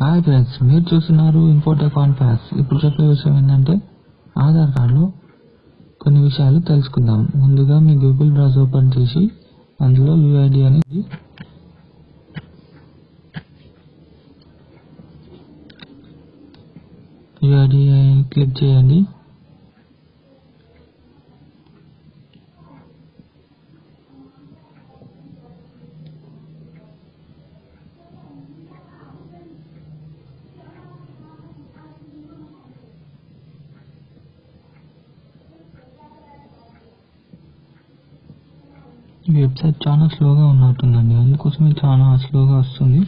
Hi friends మీరు చూస్తున్నారు import on ఇప్పుడు చెప్పే విషయం ఏంటంటే ఆధార్ కార్డులో కొన్ని విషయాలు తెలుసుకుందాం. ముందుగా మీ గూగుల్ బ్రౌజ్ ఓపెన్ చేసి అందులో యూఐడి అనేది యూఐడి క్లిక్ చేయండి. ఈ వెబ్సైట్ చాలా స్లోగా ఉన్నట్టుందండి. అందుకోసమే చాలా స్లోగా వస్తుంది.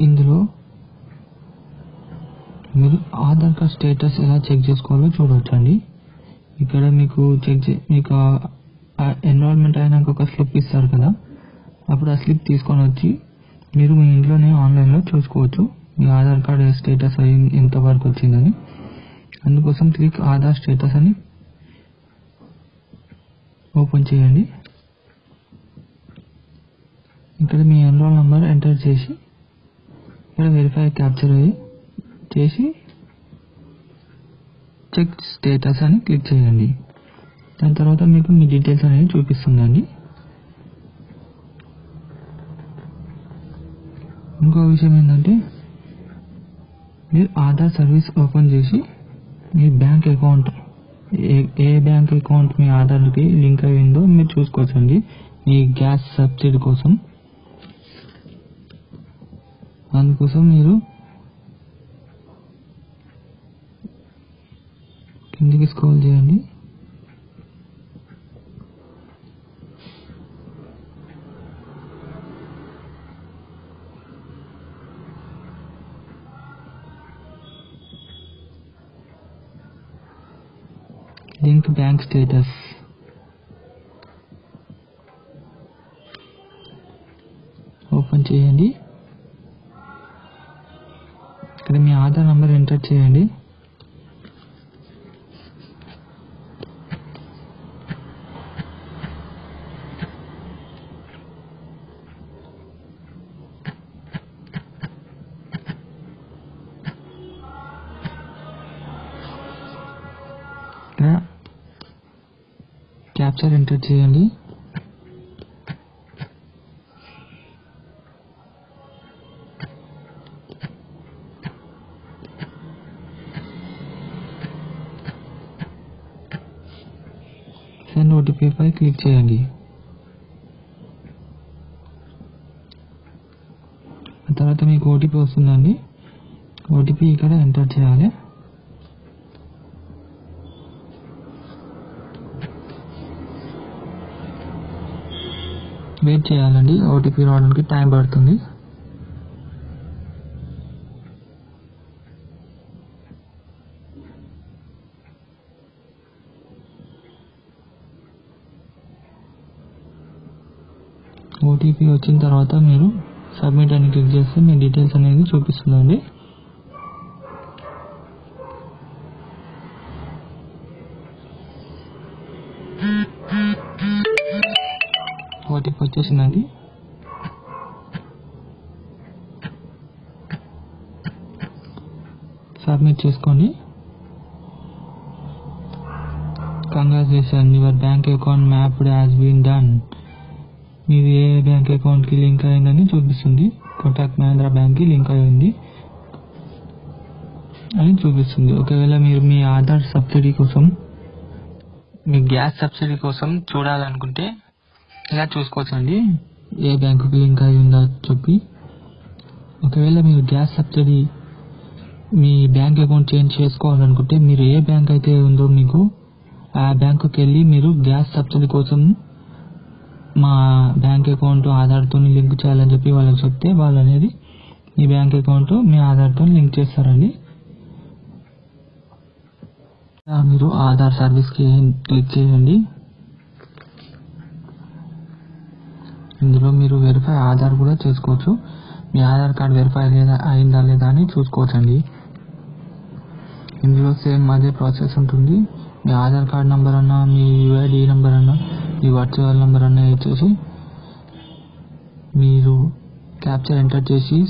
ఇందులో మీరు ఆధార్ కార్డ్ స్టేటస్ ఎలా చెక్ చేసుకోవాలో చూడవచ్చండి ఇక్కడ మీకు చెక్ చే మీకు ఎన్రోల్మెంట్ అయినాక ఒక స్లిప్ ఇస్తారు కదా. అప్పుడు ఆ స్లిప్ తీసుకొని వచ్చి మీరు మీ ఇంట్లోనే ఆన్లైన్లో చూసుకోవచ్చు. మీ ఆధార్ కార్డ్ స్టేటస్ అయి ఎంతవరకు వచ్చిందని. అందుకోసం క్లిక్ ఆధార్ స్టేటస్ అని ఓపెన్ చేయండి. ఇక్కడ మీ ఎన్రోల్ నెంబర్ ఎంటర్ చేసి ఇక్కడ వెరిఫై క్యాప్చర్ అయ్యి చేసి చెక్ స్టేటస్ అని క్లిక్ చేయండి. దాని తర్వాత మీకు మీ డీటెయిల్స్ అనేవి చూపిస్తుందండి. ఇంకో విషయం ఏంటంటే మీరు ఆధార్ సర్వీస్ ఓపెన్ చేసి మీ బ్యాంక్ అకౌంట్ ఏ ఏ బ్యాంక్ అకౌంట్ మీ ఆధార్కి లింక్ అయ్యిందో మీరు చూసుకోవచ్చండి. మీ గ్యాస్ సబ్సిడీ కోసం. అందుకోసం మీరు కిందికి స్క్రోల్ చేయండి లింక్ బ్యాంక్ స్టేటస్ ఓపెన్ చేయండి. ఇక్కడ మీ ఆధార్ నంబర్ ఎంటర్ చేయండి. క్యాప్చర్ ఎంటర్ చేయండి. సెండ్ ఓటీపీ పై క్లిక్ చేయండి. తర్వాత మీకు ఓటీపీ వస్తుందండి. ఓటీపీ ఇక్కడ ఎంటర్ చేయాలి. వెయిట్ చేయాలండి. ఓటీపీ రావడానికి టైం పడుతుంది. ఓటీపీ వచ్చిన తర్వాత మీరు సబ్మిట్ అని క్లిక్ చేస్తే మీ డీటెయిల్స్ అనేది చూపిస్తుందండి. ఓటీపీ వచ్చేసిందండి సబ్మిట్ చేసుకోండి congratulation your bank account mapped has been done మీది ఏ బ్యాంక్ అకౌంట్కి లింక్ అయిందని చూపిస్తుంది. కోటాక్ మహేంద్ర బ్యాంక్కి లింక్ అయింది. అని చూపిస్తుంది. ఒకవేళ మీరు మీ ఆధార్ సబ్సిడీ కోసం మీ గ్యాస్ సబ్సిడీ కోసం చూడాలనుకుంటే ఇలా చూసుకోవచ్చండి ఏ బ్యాంకుకి లింక్ అయి ఉందో చెప్పి ఒకవేళ మీరు గ్యాస్ సబ్సిడీ మీ బ్యాంక్ అకౌంట్ చేంజ్ చేసుకోవాలనుకుంటే మీరు ఏ బ్యాంక్ అయితే ఉందో మీకు ఆ బ్యాంకుకి వెళ్ళి మీరు గ్యాస్ సబ్సిడీ కోసం మా బ్యాంక్ అకౌంట్ ఆధార్తో లింక్ చేయాలని చెప్పి వాళ్ళకి చెప్తే వాళ్ళు అనేది మీ బ్యాంక్ అకౌంట్ మీ ఆధార్తో లింక్ చేస్తారండి. మీరు ఆధార్ సర్వీస్కి క్లిక్ చేయండి. ఇందులో మీరు వెరిఫై ఆధార్ కూడా చేసుకోవచ్చు. మీ ఆధార్ కార్డ్ వెరిఫై లేదా అయిందా లేదా అని చూసుకోవచ్చండి. ఇందులో సేమ్ అదే ప్రాసెస్ ఉంటుంది. మీ ఆధార్ కార్డ్ నెంబర్ అన్నా మీ యూఐడి నెంబర్ అన్నా మీ వర్చువల్ నెంబర్ అన్నా ఇచ్చేసి మీరు క్యాప్చర్ ఎంటర్ చేసి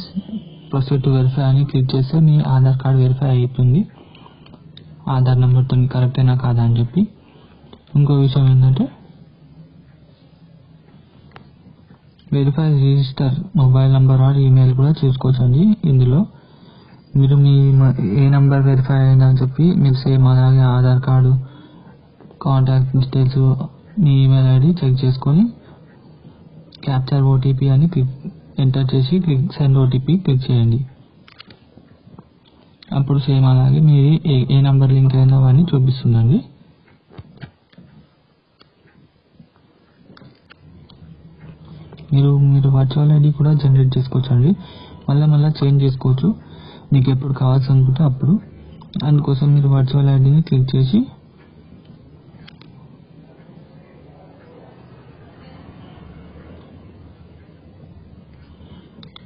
ప్రొసీడ్ టు వెరిఫై అని క్లిక్ చేస్తే మీ ఆధార్ కార్డ్ వెరిఫై అయిపోయింది ఆధార్ నెంబర్తో కరెక్టేనా కాదా అని చెప్పి. ఇంకో విషయం ఏంటంటే verify register mobile number or email కూడా చూసుకోవచ్చండి ఇందులో. మీరు మీ ఏ నెంబర్ వెరిఫై అయిందని చెప్పి మీరు సేమ్ అలాగే ఆధార్ కార్డు కాంటాక్ట్ డీటెయిల్స్ మీ ఈమెయిల్ ఐడి చెక్ చేసుకొని క్యాప్చర్ ఓటీపీ అని క్లిక్ ఎంటర్ చేసి క్లిక్ సెండ్ ఓటీపీ క్లిక్ చేయండి. అప్పుడు సేమ్ అలాగే మీరు ఏ ఏ నెంబర్ లింక్ అయిందో అవన్నీ చూపిస్తుందండి. మీరు మీరు వర్చువల్ ఐడి కూడా జనరేట్ చేసుకోవచ్చు అండి మళ్ళీ మళ్ళీ చేంజ్ చేసుకోవచ్చు. మీకు ఎప్పుడు కావాల్సి అనుకుంటే అప్పుడు. అందుకోసం మీరు వర్చువల్ ఐడిని క్లిక్ చేసి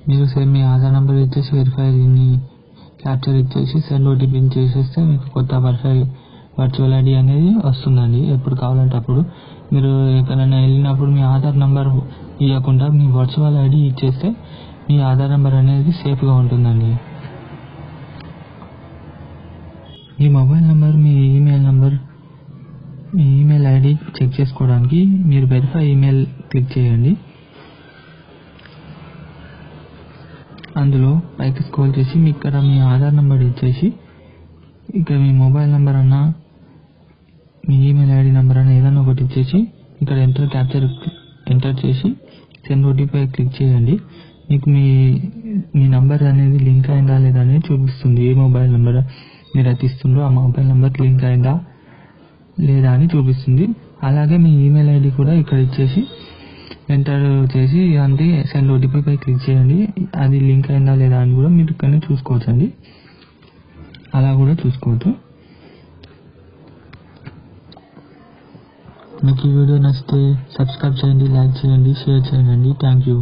మీరు సేమ్ మీ ఆధార్ నెంబర్ ఇచ్చేసి వెరిఫై క్యాప్చర్ ఇచ్చేసి సెండ్ ఓటీపీ చేసేస్తే మీకు కొత్త వెరిఫై వర్చువల్ ఐడి అనేది వస్తుందండి. ఎప్పుడు కావాలంటే అప్పుడు మీరు ఎక్కడైనా వెళ్ళినప్పుడు మీ ఆధార్ నెంబర్ ఇవ్వకుండా మీ వర్చువల్ ఐడి ఇచ్చేస్తే మీ ఆధార్ నెంబర్ అనేది సేఫ్గా ఉంటుందండి. మీ మొబైల్ నెంబర్ మీ ఈమెయిల్ నెంబర్ మీ ఈమెయిల్ ఐడి చెక్ చేసుకోవడానికి మీరు వెరిఫై ఈమెయిల్ క్లిక్ చేయండి. అందులో పైకి స్క్రోల్ చేసి మీ ఇక్కడ మీ ఆధార్ నెంబర్ ఇచ్చేసి ఇక్కడ మీ మొబైల్ నెంబర్ అన్నా మీ ఈమెయిల్ ఐడి నెంబర్ అని ఏదైనా ఒకటి ఇచ్చేసి ఇక్కడ ఎంటర్ క్యాప్చర్ ఎంటర్ చేసి సెండ్ ఓటీపీ క్లిక్ చేయండి. మీకు మీ మీ నెంబర్ అనేది లింక్ అయిందా లేదా అనేది చూపిస్తుంది. ఏ మొబైల్ నెంబర్ మీరు అయితే ఇస్తుందో ఆ మొబైల్ నెంబర్ లింక్ అయిందా లేదా అని చూపిస్తుంది. అలాగే మీ ఈమెయిల్ ఐడి కూడా ఇక్కడ ఇచ్చేసి ఎంటర్ చేసి అంతే సెండ్ ఓటీపీపై క్లిక్ చేయండి. అది లింక్ అయిందా లేదా అని కూడా మీరు ఇక్కడనే చూసుకోవచ్చండి. అలా కూడా చూసుకోవచ్చు. మీకు ఈ వీడియో నచ్చితే సబ్స్క్రైబ్ చేయండి లైక్ చేయండి షేర్ చేయండి. Thank you